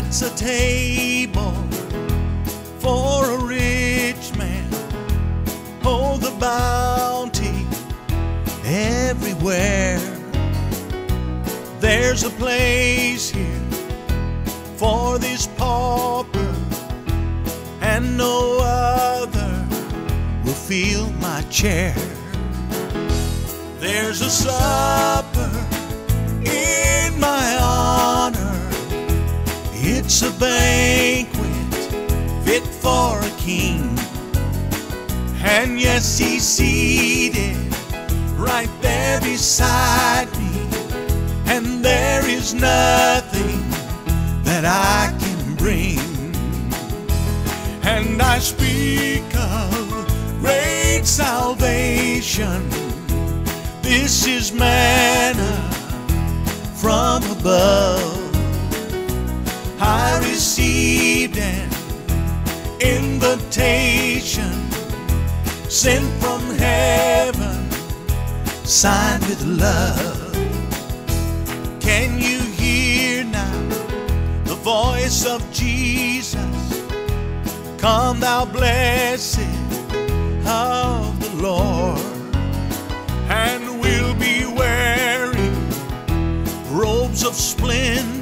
sets a table for a rich man. Oh, the bounty everywhere. There's a place here for this pauper, and no other will fill my chair. There's a supper It's a banquet fit for a king. And yes, he's seated right there beside me. And there is nothing that I can bring. And I speak of great salvation. This is manna from above. I received an invitation sent from heaven, signed with love. Can you hear now the voice of Jesus? Come, thou blessed of the Lord, and we'll be wearing robes of splendor,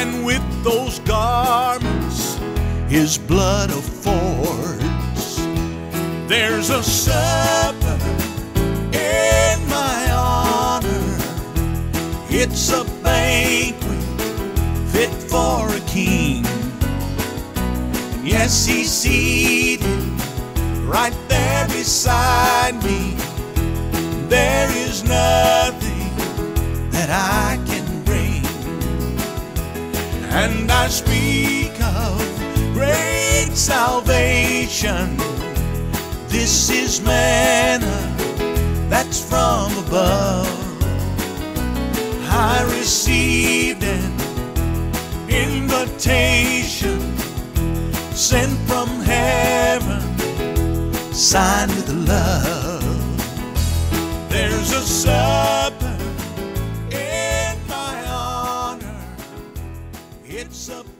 and with those garments his blood affords. There's a supper in my honor. It's a banquet fit for a king. Yes, he's seated right there beside me. And I speak of great salvation. This is manna that's from above. I received an invitation sent from heaven, signed with love. There's a It's a